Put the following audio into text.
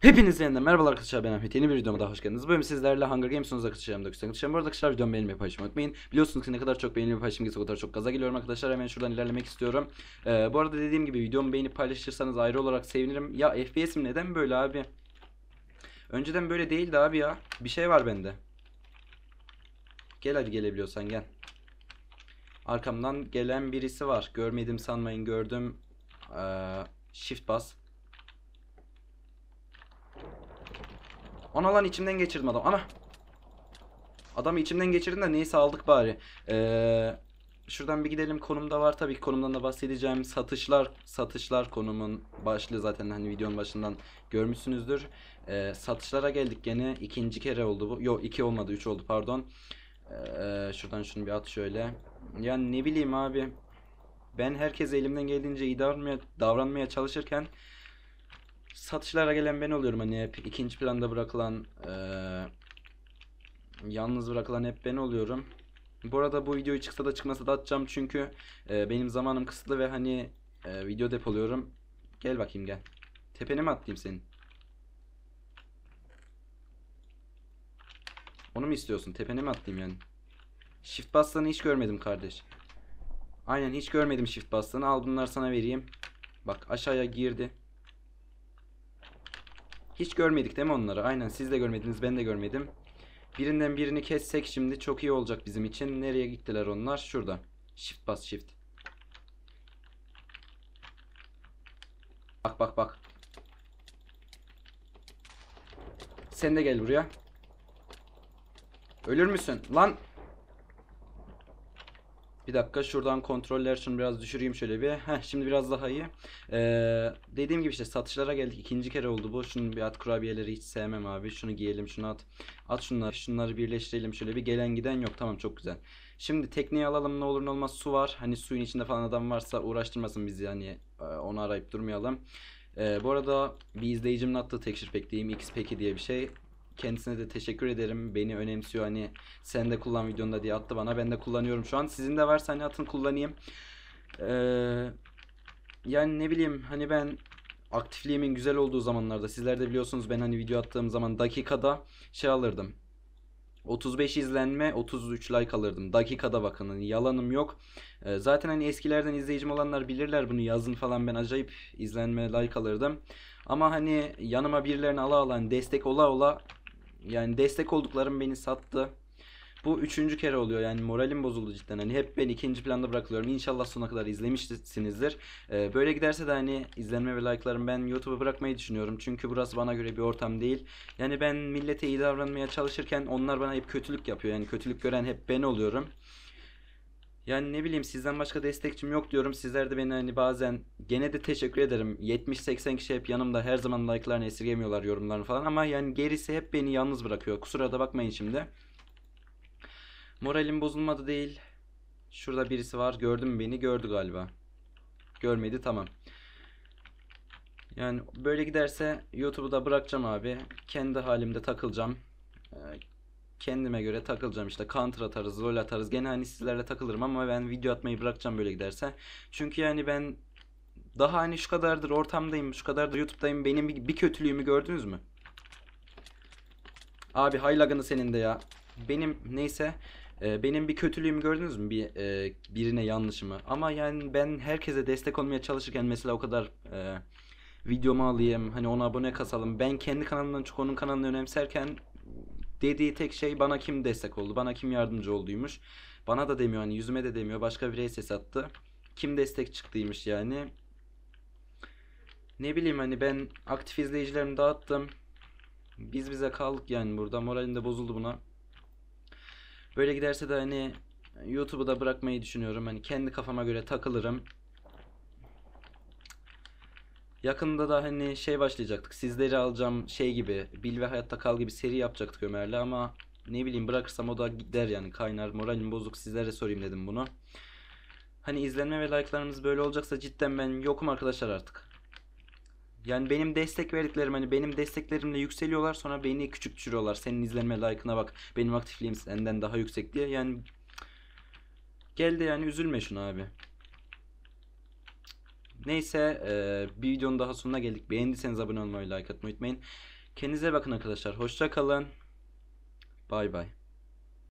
Hepinize yeniden merhabalar arkadaşlar ben Ahmet yeni bir videoma daha hoş geldiniz. Bugün sizlerle Hunger Games sonunuza katılacağım da güzel Bu arada arkadaşlar videomu beğenmeyi paylaşmayı unutmayın. Biliyorsunuz ki ne kadar çok beğenmeyi paylaşım o kadar çok gaza geliyorum arkadaşlar. Hemen şuradan ilerlemek istiyorum. Ee, bu arada dediğim gibi videomu beğenip paylaşırsanız ayrı olarak sevinirim. Ya FPS'im neden böyle abi? Önceden böyle değildi abi ya. Bir şey var bende. Gel hadi gelebiliyorsan gel. Arkamdan gelen birisi var. Görmedim sanmayın gördüm. Ee, shift bas. Ana lan içimden geçirdim adam. Ana. Adamı içimden geçirdim de neyse aldık bari. Ee, şuradan bir gidelim. Konumda var tabii ki konumdan da bahsedeceğim. Satışlar satışlar konumun başlığı zaten hani videonun başından görmüşsünüzdür. Ee, satışlara geldik gene. ikinci kere oldu bu. Yok iki olmadı. Üç oldu pardon. Ee, şuradan şunu bir at şöyle. Ya ne bileyim abi. Ben herkese elimden geldiğince iyi davranmaya, davranmaya çalışırken satışlara gelen ben oluyorum hani hep ikinci planda bırakılan eee, yalnız bırakılan hep ben oluyorum. Bu arada bu videoyu çıksa da çıkmasa da atacağım çünkü eee, benim zamanım kısıtlı ve hani eee, video depoluyorum. Gel bakayım gel. Tepene mi atlayayım senin? Onu mu istiyorsun? Tepene mi atlayayım yani? Shift bastığını hiç görmedim kardeş. Aynen hiç görmedim shift bastığını. Al bunlar sana vereyim. Bak aşağıya girdi. Hiç görmedik değil mi onları? Aynen siz de görmediniz ben de görmedim. Birinden birini kessek şimdi çok iyi olacak bizim için. Nereye gittiler onlar? Şurada. Shift bas shift. Bak bak bak. Sen de gel buraya. Ölür müsün? Lan. Bir dakika şuradan kontroller şunu biraz düşüreyim şöyle bir. Heh, şimdi biraz daha iyi. Ee, dediğim gibi işte satışlara geldik. ikinci kere oldu bu. Şunun bir at kurabiyeleri hiç sevmem abi. Şunu giyelim şunu at. At şunları. Şunları birleştirelim şöyle bir. Gelen giden yok. Tamam çok güzel. Şimdi tekneyi alalım ne olur ne olmaz su var. Hani suyun içinde falan adam varsa uğraştırmasın bizi yani e, onu arayıp durmayalım. Ee, bu arada bir izleyicimin attığı tekşir bekleyeyim. X peki diye bir şey. Kendisine de teşekkür ederim. Beni önemsiyor hani sen de kullan videonda diye attı bana. Ben de kullanıyorum şu an. Sizin de varsa hani atın kullanayım. Ee, yani ne bileyim hani ben aktifliğimin güzel olduğu zamanlarda sizler de biliyorsunuz ben hani video attığım zaman dakikada şey alırdım. 35 izlenme 33 like alırdım. Dakikada bakın hani yalanım yok. Ee, zaten hani eskilerden izleyicim olanlar bilirler bunu yazın falan ben acayip izlenme like alırdım. Ama hani yanıma birilerini ala ala hani destek ola ola yani destek olduklarım beni sattı. Bu üçüncü kere oluyor yani moralim bozuldu cidden. Hani hep ben ikinci planda bırakılıyorum. İnşallah sona kadar izlemişsinizdir. Ee, böyle giderse de hani izlenme ve like'larım ben YouTube'a bırakmayı düşünüyorum. Çünkü burası bana göre bir ortam değil. Yani ben millete iyi davranmaya çalışırken onlar bana hep kötülük yapıyor. Yani kötülük gören hep ben oluyorum. Yani ne bileyim sizden başka destekçim yok diyorum. Sizler de beni hani bazen gene de teşekkür ederim. 70-80 kişi hep yanımda her zaman like'larını esirgemiyorlar yorumlarını falan ama yani gerisi hep beni yalnız bırakıyor. Kusura da bakmayın şimdi. Moralim bozulmadı değil. Şurada birisi var. Gördü mü beni? Gördü galiba. Görmedi tamam. Yani böyle giderse YouTube'u da bırakacağım abi. Kendi halimde takılacağım. Kendime göre takılacağım işte counter atarız, rol atarız. Gene hani sizlerle takılırım ama ben video atmayı bırakacağım böyle giderse. Çünkü yani ben daha hani şu kadardır ortamdayım, şu kadardır YouTube'dayım. Benim bir, bir kötülüğümü gördünüz mü? Abi haylagını senin de ya. Benim neyse e, benim bir kötülüğümü gördünüz mü? Bir e, birine yanlışımı. Ama yani ben herkese destek olmaya çalışırken mesela o kadar e, videomu alayım, hani ona abone kasalım. Ben kendi kanalımdan çok onun kanalını önemserken dediği tek şey bana kim destek oldu, bana kim yardımcı olduymuş. Bana da demiyor hani yüzüme de demiyor. Başka birey ses attı. Kim destek çıktıymış yani. Ne bileyim hani ben aktif izleyicilerimi dağıttım. Biz bize kaldık yani burada. Moralim de bozuldu buna. Böyle giderse de hani YouTube'u da bırakmayı düşünüyorum. Hani kendi kafama göre takılırım. Yakında da hani şey başlayacaktık. Sizleri alacağım şey gibi. Bil ve Hayatta Kal gibi seri yapacaktık Ömer'le ama ne bileyim bırakırsam o da gider yani kaynar. Moralim bozuk sizlere sorayım dedim bunu. Hani izlenme ve like'larımız böyle olacaksa cidden ben yokum arkadaşlar artık. Yani benim destek verdiklerim hani benim desteklerimle yükseliyorlar sonra beni küçük düşürüyorlar. Senin izlenme like'ına bak benim aktifliğim senden daha yüksek diye. Yani Geldi yani üzülme şuna abi. Neyse eee, bir videonun daha sonuna geldik. Beğendiyseniz abone olmayı, like atmayı unutmayın. Kendinize bakın arkadaşlar. Hoşça kalın. Bay bay.